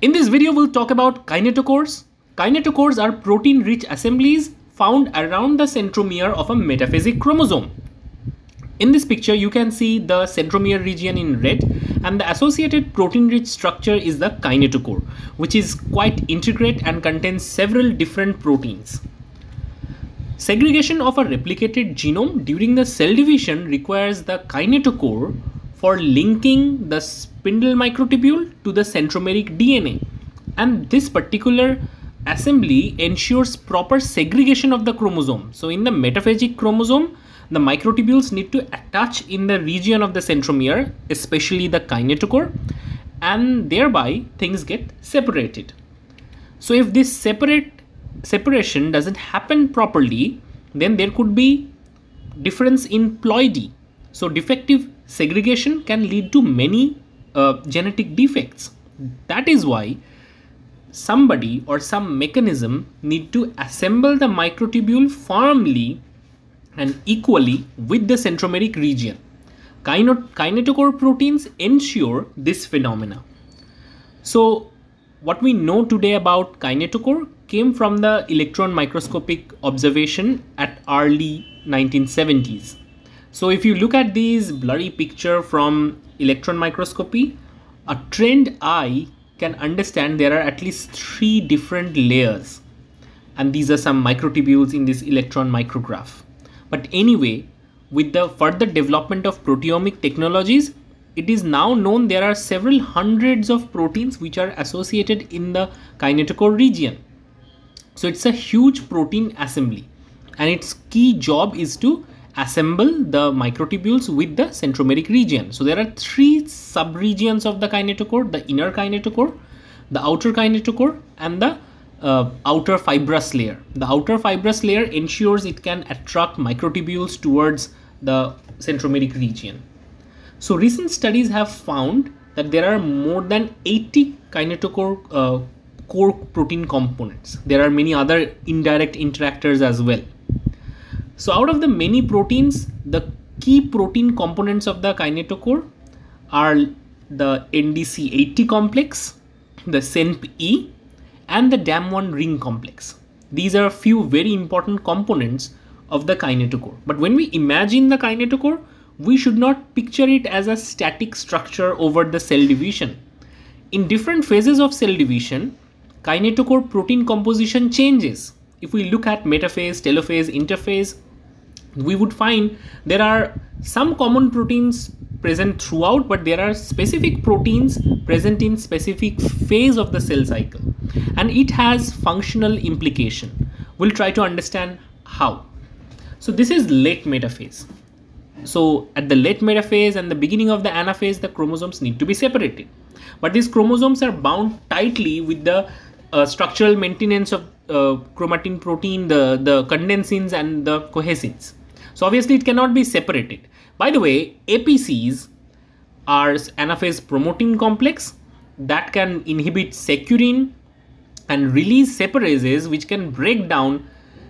In this video, we'll talk about kinetochores. Kinetochores are protein-rich assemblies found around the centromere of a metaphasic chromosome. In this picture, you can see the centromere region in red and the associated protein-rich structure is the kinetochore, which is quite intricate and contains several different proteins. Segregation of a replicated genome during the cell division requires the kinetochore for linking the spindle microtubule to the centromeric DNA. And this particular assembly ensures proper segregation of the chromosome. So in the metaphasic chromosome, the microtubules need to attach in the region of the centromere, especially the kinetochore, and thereby things get separated. So if this separate separation doesn't happen properly, then there could be difference in ploidy. So defective segregation can lead to many uh, genetic defects. That is why somebody or some mechanism need to assemble the microtubule firmly and equally with the centromeric region. kinetochore proteins ensure this phenomena. So what we know today about kinetochore came from the electron microscopic observation at early 1970s. So if you look at these blurry picture from electron microscopy, a trained eye can understand there are at least three different layers. And these are some microtubules in this electron micrograph. But anyway, with the further development of proteomic technologies, it is now known there are several hundreds of proteins which are associated in the kinetochore region. So it's a huge protein assembly and its key job is to assemble the microtubules with the centromeric region. So there are three subregions of the kinetochore, the inner kinetochore, the outer kinetochore and the uh, outer fibrous layer. The outer fibrous layer ensures it can attract microtubules towards the centromeric region. So recent studies have found that there are more than 80 kinetochore uh, core protein components. There are many other indirect interactors as well. So out of the many proteins, the key protein components of the kinetochore are the NDC80 complex, the CENP-E, and the DAM1 ring complex. These are a few very important components of the kinetochore. But when we imagine the kinetochore, we should not picture it as a static structure over the cell division. In different phases of cell division, kinetochore protein composition changes. If we look at metaphase, telophase, interphase, we would find there are some common proteins present throughout, but there are specific proteins present in specific phase of the cell cycle. And it has functional implication. We'll try to understand how. So this is late metaphase. So at the late metaphase and the beginning of the anaphase, the chromosomes need to be separated. But these chromosomes are bound tightly with the uh, structural maintenance of uh, chromatin protein, the, the condensins and the cohesins. So obviously it cannot be separated. By the way, APCs are anaphase promoting complex that can inhibit securin and release separases which can break down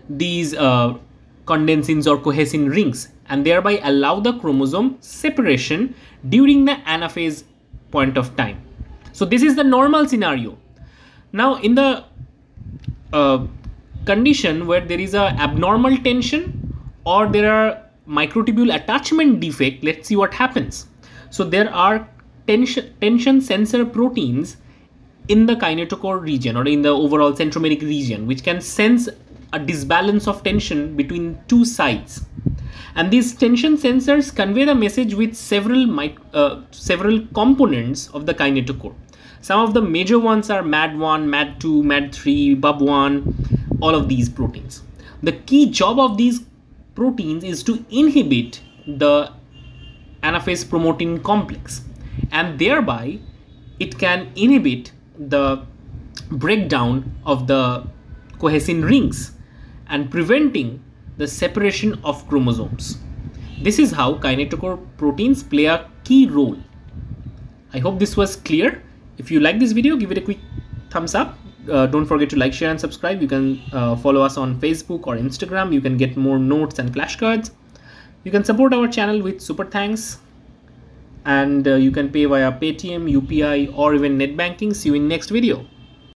these uh, condensins or cohesin rings and thereby allow the chromosome separation during the anaphase point of time. So this is the normal scenario. Now in the uh, condition where there is a abnormal tension or there are microtubule attachment defect, let's see what happens. So there are tension, tension sensor proteins in the kinetochore region or in the overall centromeric region which can sense a disbalance of tension between two sides. And these tension sensors convey the message with several uh, several components of the kinetochore. Some of the major ones are mad1 mad2 mad3 bub1 all of these proteins. The key job of these proteins is to inhibit the anaphase promoting complex and thereby it can inhibit the breakdown of the cohesin rings and preventing the separation of chromosomes. This is how kinetochore proteins play a key role. I hope this was clear. If you like this video, give it a quick thumbs up. Uh, don't forget to like, share and subscribe. You can uh, follow us on Facebook or Instagram. You can get more notes and flashcards. You can support our channel with super thanks. and uh, you can pay via Paytm, UPI or even net banking. See you in next video.